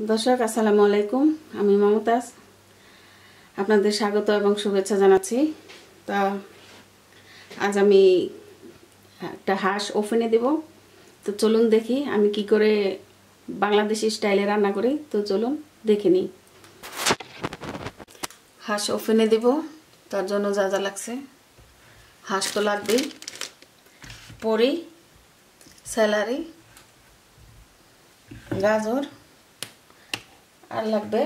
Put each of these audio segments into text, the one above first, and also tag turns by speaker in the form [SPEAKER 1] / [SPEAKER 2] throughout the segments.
[SPEAKER 1] দর্শক, আসসালামু আলাইকুম। আমি মমতাজ। আপনাদের স্বাগত এবং শুভেচ্ছা জানাচ্ছি। তা, আজ আমি একটা হাঁস ওভেনে দেব। তো চলুন দেখি আমি কি করে বাংলাদেশি স্টাইলে রান্না করি। তো চলুন দেখে নিই। হাঁস ওভেনে দেব। তার জন্য যা যা লাগছে। হাঁস তো লাগবেই। পরি, স্যালারি, গাজর আর লাগবে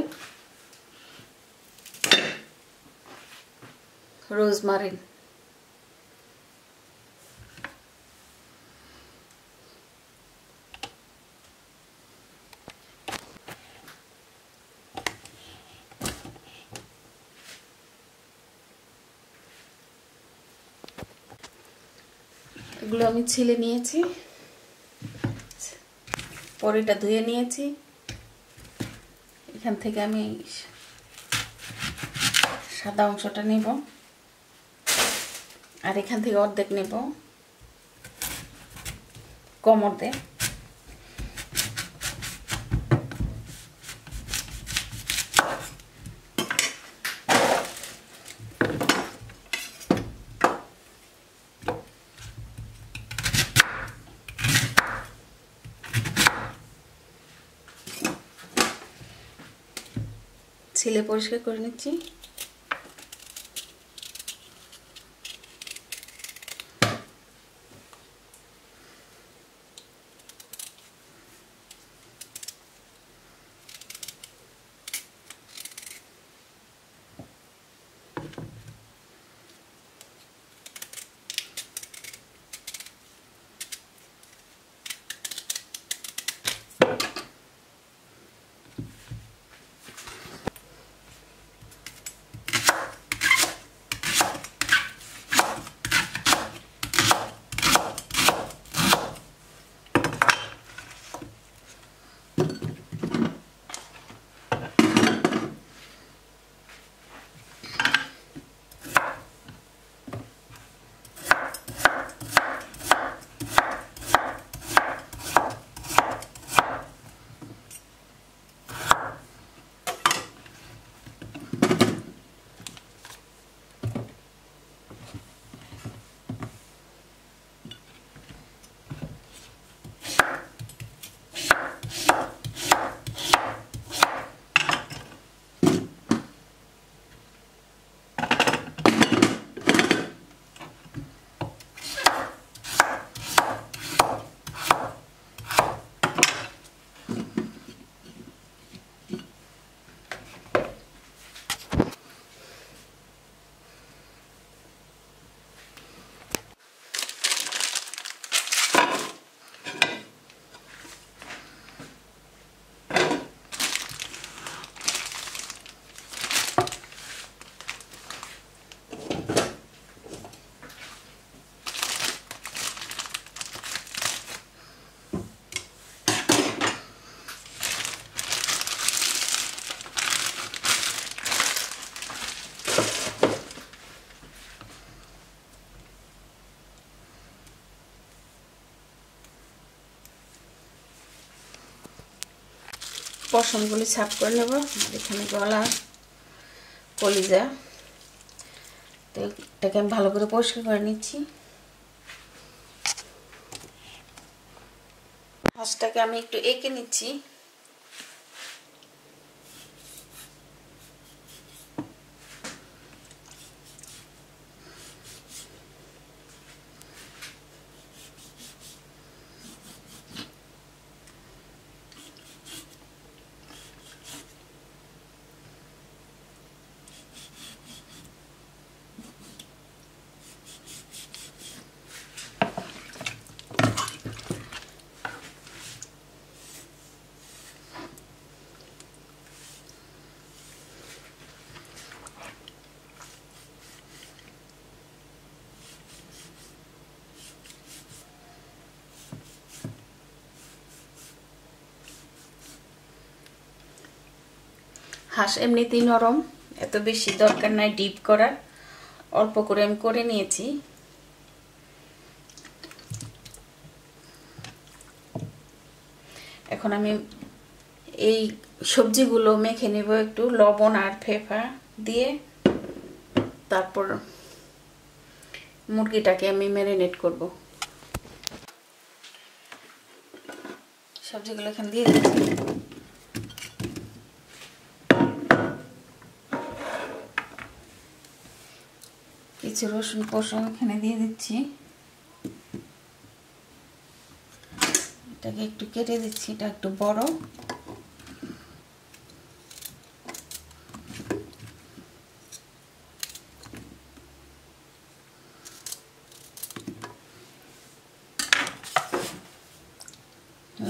[SPEAKER 1] রোজমারিন এগুলো আমি ছিলে নিয়েছি পরেটা ধুয়ে নিয়েছি। এখান থেকে আমি সাদা অংশটা নেব। আর এখান থেকে অর্ধেক নেব। কমর অর্ধেক ছিলে পরিষ্কার করে নিচ্ছি। পশমগুলি সাফ করে নেব। এখানে গলা, কলিজা। তো এটাকে আমি ভালো করে পরিষ্কার করে নিচ্ছি। হাঁসটাকে আমি একটু এঁকে নিচ্ছি। হাঁস এমনিতেই নরম, এত বেশি দরকার নাই ডিপ করার। অল্প করে আমি করে নিয়েছি। এখন আমি এই সবজিগুলো মেখে নেব একটু লবণ আর ফেফা দিয়ে। তারপর মুরগিটাকে আমি ম্যারিনেট করব। সবজিগুলো এখানে দিয়ে দিচ্ছি। কিছু রসুন পোষণ এখানে দিয়ে দিচ্ছি। এটাকে একটু কেটে দিচ্ছি, এটা একটু বড়।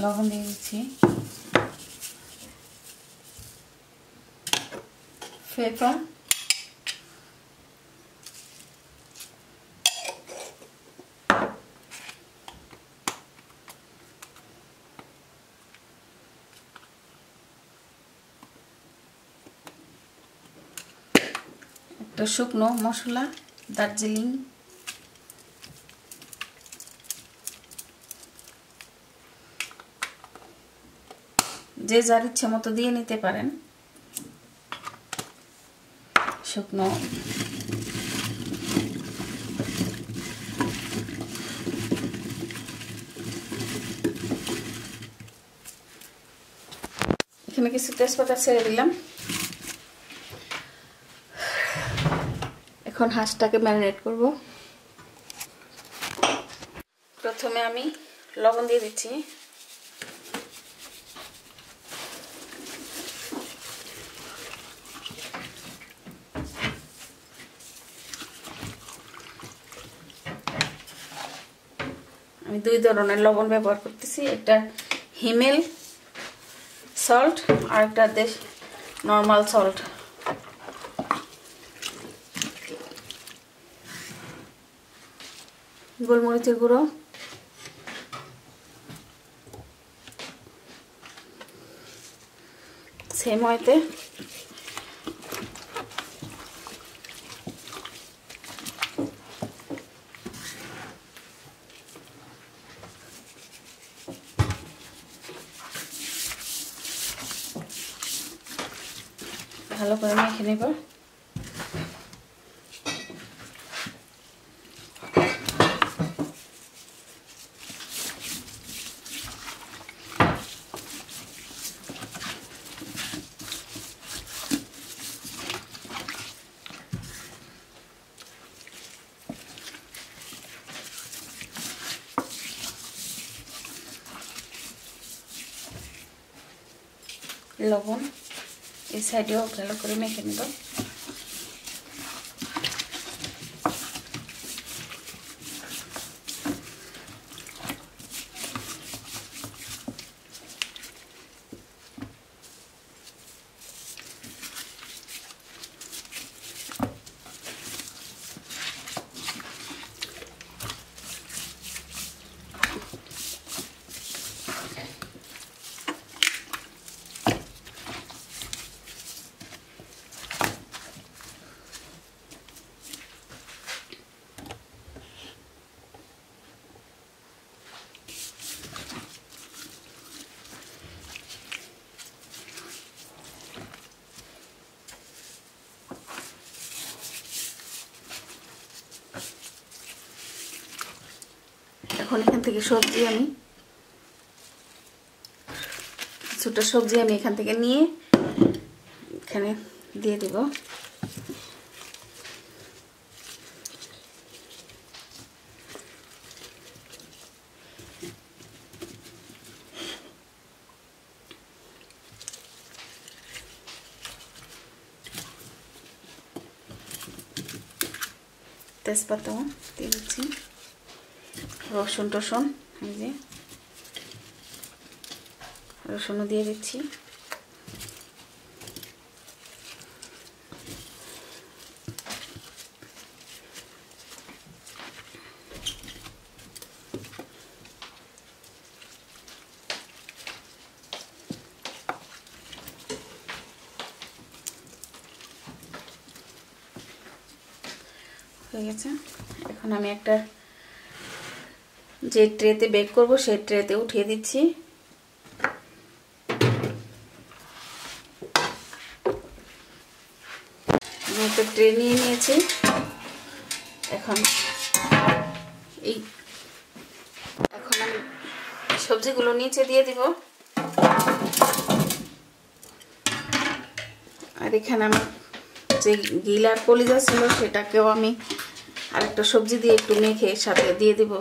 [SPEAKER 1] লবণ দিয়ে দিচ্ছি। ফেফা একটা শুকনো মশলা, দার্জিলিং। যে যার ইচ্ছে মতো দিয়ে নিতে পারেন। শুকনো। এখানে কিছু তেজপাতা ছেড়ে দিলাম। এখন হাঁসটাকে ম্যারিনেট করব। প্রথমে আমি লবণ দিয়ে দিচ্ছি। আমি দুই ধরনের লবণ ব্যবহার করতেছি, একটা হিমেল সল্ট আর একটা দেশ নর্মাল সল্ট গোলমরিচের গুঁড়ো। সেম হয়তে ভালো করে মেখে নেব। লবণ এই সাইডেও ভালো করে মেখে নেব এখন এখান থেকে সবজি আমি কিছুটা সবজি আমি এখান থেকে নিয়ে এখানে দিয়ে দেব। তেজপাতা দিয়ে দিচ্ছি। রসুন টসুন এই যে। রসুনও দিয়ে দিচ্ছি। হয়ে গেছে। এখন আমি একটা যে ট্রেতে বেক করব, সেই ট্রেতে উঠিয়ে দিচ্ছি। আমি একটা ট্রে নিয়ে নিয়েছি। এখন এই এখন আমি সবজিগুলো নিচে দিয়ে দিব। আর এখানে আমার যে গিলার কলিজা ছিল, সেটাকেও আমি আর একটা সবজি দিয়ে একটু মেখে সাথে দিয়ে দিব।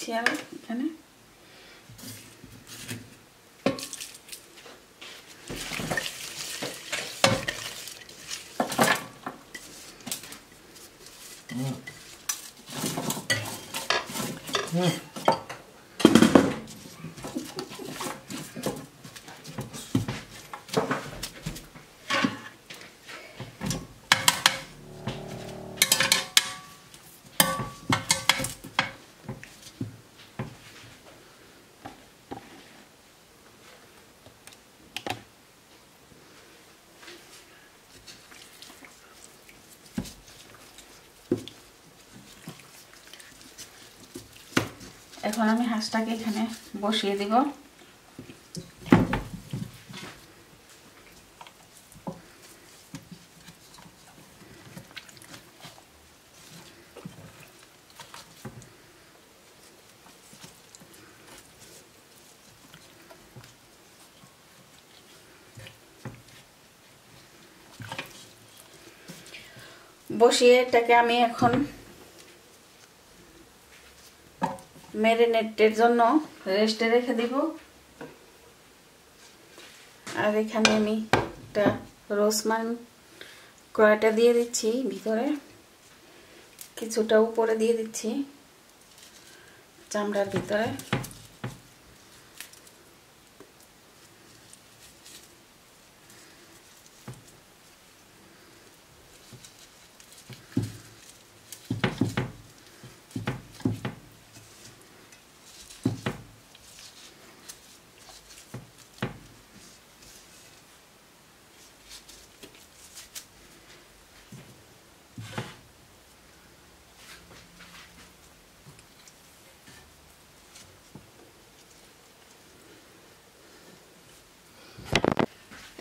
[SPEAKER 1] দিচ্ছি আর এখানে এখন আমি হাঁসটাকে এখানে বসিয়ে দিব। বসিয়ে এটাকে আমি এখন ম্যারিনেটের জন্য রেস্টে রেখে দিব। আর এখানে আমি একটা রসমান কড়াইটা দিয়ে দিচ্ছি ভিতরে। কিছুটা উপরে দিয়ে দিচ্ছি চামড়ার ভিতরে।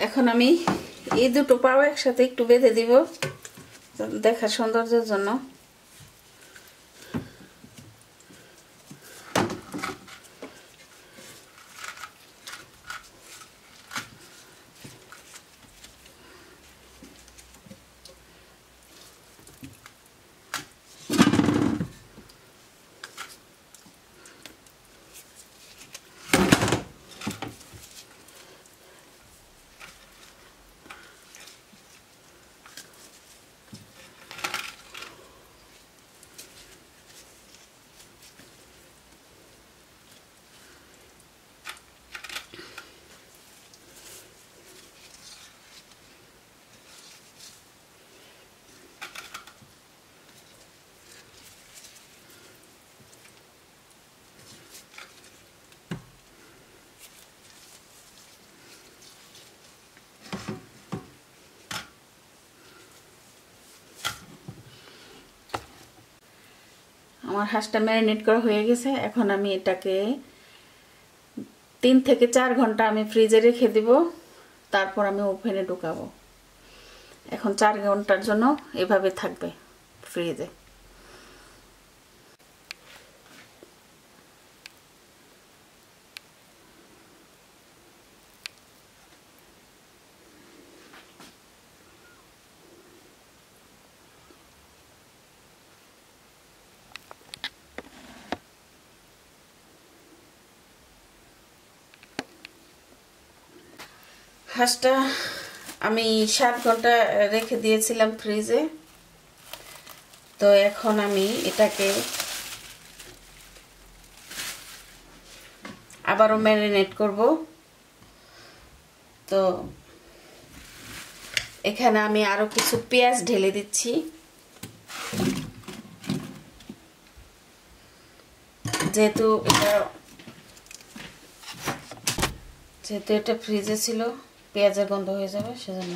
[SPEAKER 1] এখন আমি এই দুটো পাও একসাথে একটু বেঁধে দিব দেখা সৌন্দর্যের জন্য। আমার হাঁসটা ম্যারিনেট করা হয়ে গেছে। এখন আমি এটাকে তিন থেকে চার ঘণ্টা আমি ফ্রিজে রেখে দিব। তারপর আমি ওভেনে ঢুকাবো। এখন চার ঘণ্টার জন্য এভাবে থাকবে ফ্রিজে হাঁসটা আমি সাত ঘণ্টা রেখে দিয়েছিলাম ফ্রিজে। তো এখন আমি এটাকে আবারও ম্যারিনেট করব। তো এখানে আমি আরও কিছু পেঁয়াজ ঢেলে দিচ্ছি। যেহেতু এটা যেহেতু এটা ফ্রিজে ছিল। পেঁয়াজের গন্ধ হয়ে যাবে, সেজন্য।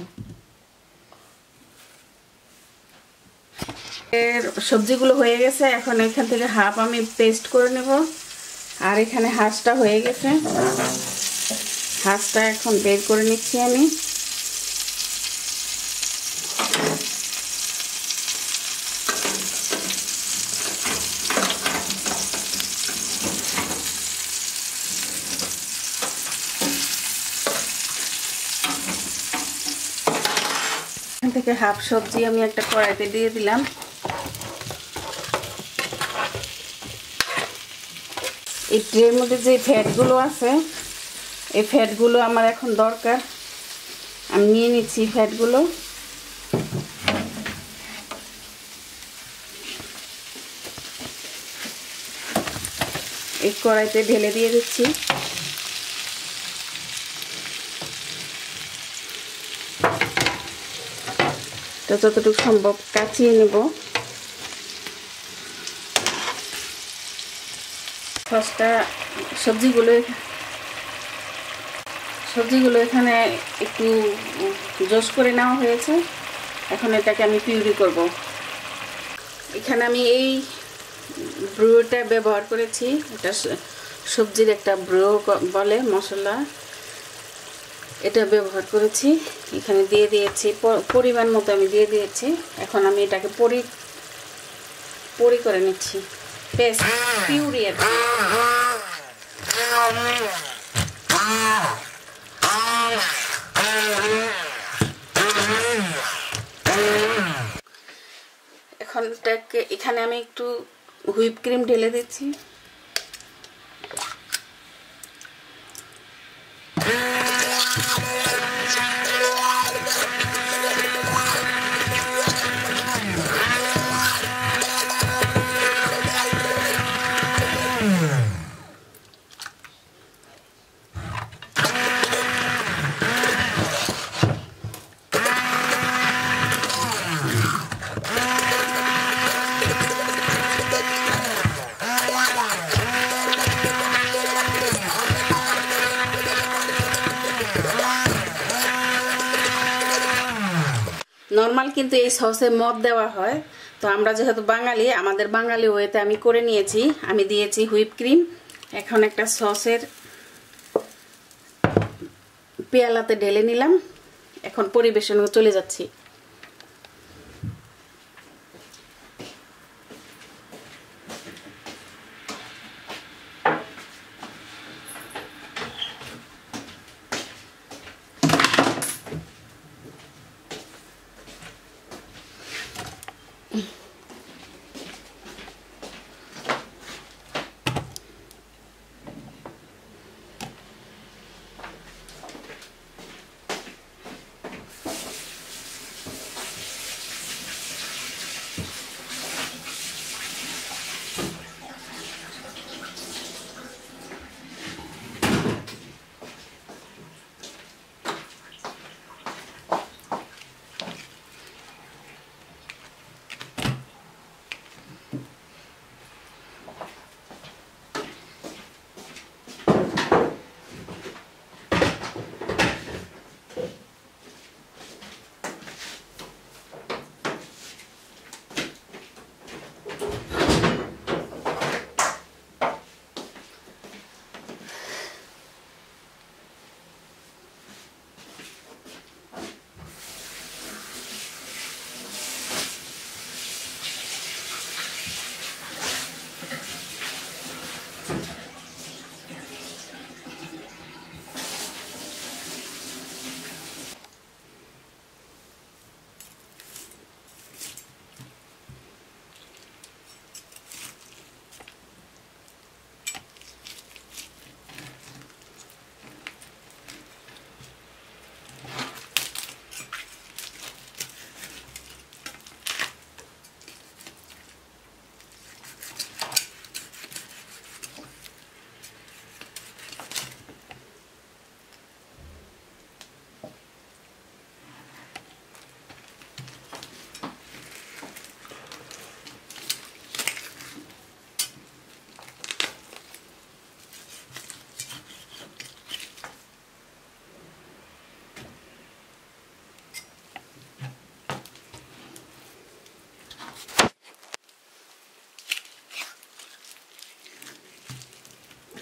[SPEAKER 1] সবজিগুলো হয়ে গেছে, এখন এখান থেকে হাফ আমি পেস্ট করে নেব। আর এখানে হাঁসটা হয়ে গেছে। হাঁসটা এখন বের করে নিচ্ছি আমি। হাফ সবজি আমি একটা কড়াইতে দিয়ে দিলাম। এই ট্রের মধ্যে যে ফ্যাটগুলো আছে, এই ফ্যাটগুলো আমার এখন দরকার। আমি নিয়ে নিচ্ছি ফ্যাটগুলো। এই কড়াইতে ঢেলে দিয়ে দিচ্ছি। তো যতটুকু সম্ভব কাচিয়ে নেব। সসটা সবজিগুলো সবজিগুলো এখানে একটু জোস করে নেওয়া হয়েছে। এখন এটাকে আমি পিউরি করব। এখানে আমি এই ব্রুটা ব্যবহার করেছি। এটা সবজির একটা ব্রু বলে মশলা। এটা ব্যবহার করেছি। এখানে দিয়ে দিয়েছি পরিমাণ মতো আমি দিয়ে দিয়েছি। এখন আমি এটাকে পরি পরি করে নিচ্ছি। পেস্ট পিউরি এখন এখানে আমি একটু হুইপ ক্রিম ঢেলে দিচ্ছি। কিন্তু এই সসে মদ দেওয়া হয়। তো আমরা যেহেতু বাঙালি, আমাদের বাঙালি ওয়েতে আমি করে নিয়েছি। আমি দিয়েছি হুইপ ক্রিম। এখন একটা সসের পেয়ালাতে ঢেলে নিলাম। এখন পরিবেশন চলে যাচ্ছি।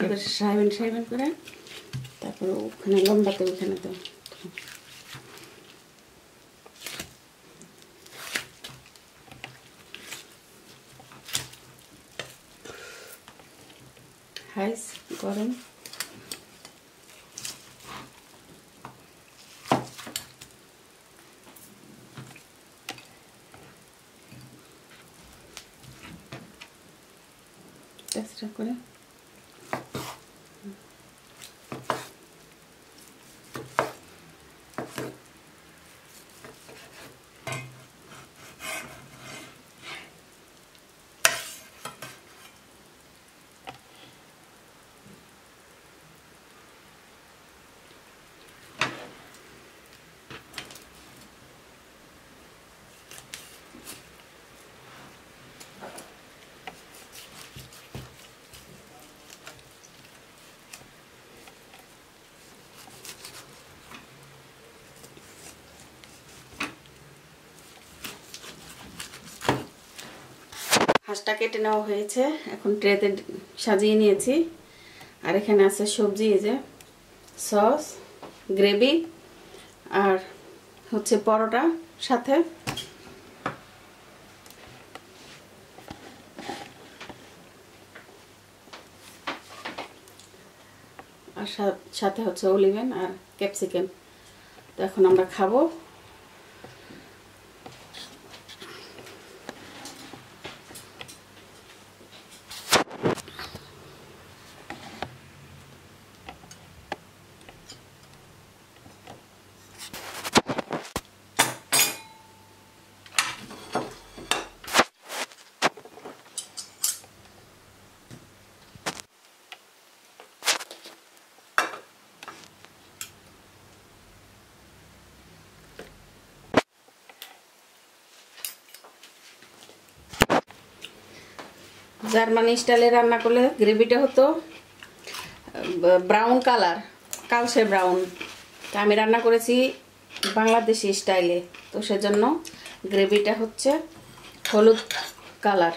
[SPEAKER 1] এবার সাইবেন সাহেবেন করে তারপরে ওখানে লম্বাতে ওখানে তো। হাইস গরম এক্সট্রা করে হাঁসটা কেটে নেওয়া হয়েছে। এখন ট্রেতে সাজিয়ে নিয়েছি। আর এখানে আছে সবজি, এই যে সস, গ্রেভি আর হচ্ছে পরোটা সাথে। আর সাথে হচ্ছে অলিভেন আর ক্যাপসিকাম তো এখন আমরা খাব। জার্মানি স্টাইলে রান্না করলে গ্রেভিটা হতো ব্রাউন কালার কালসে ব্রাউন তা আমি রান্না করেছি বাংলাদেশি স্টাইলে। তো সেজন্য গ্রেভিটা হচ্ছে হলুদ কালার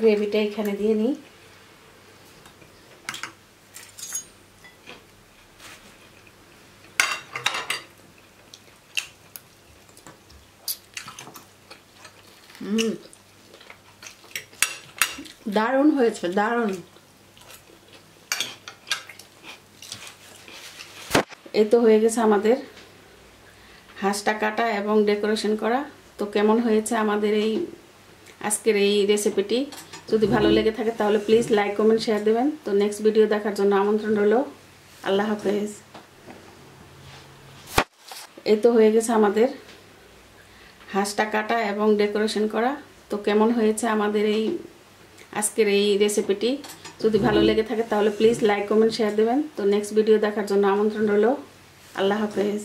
[SPEAKER 1] গ্রেভিটা এখানে দিয়ে নিই। দারুণ হয়েছে, দারুণ। এই তো হয়ে গেছে আমাদের হাঁসটা কাটা এবং ডেকোরেশন করা। তো কেমন হয়েছে আমাদের এই আজকের এই রেসিপিটি যদি ভালো লেগে থাকে তাহলে প্লিজ লাইক কমেন্ট শেয়ার দেবেন। তো নেক্সট ভিডিও দেখার জন্য আমন্ত্রণ রইল। আল্লাহ হাফেজ। এই তো হয়ে গেছে আমাদের হাঁসটা কাটা এবং ডেকোরেশন করা। তো কেমন হয়েছে আমাদের এই আজকের এই রেসিপিটি যদি ভালো লেগে থাকে তাহলে প্লিজ লাইক কমেন্ট শেয়ার দেবেন। তো নেক্সট ভিডিও দেখার জন্য আমন্ত্রণ রইল। আল্লাহ হাফেজ।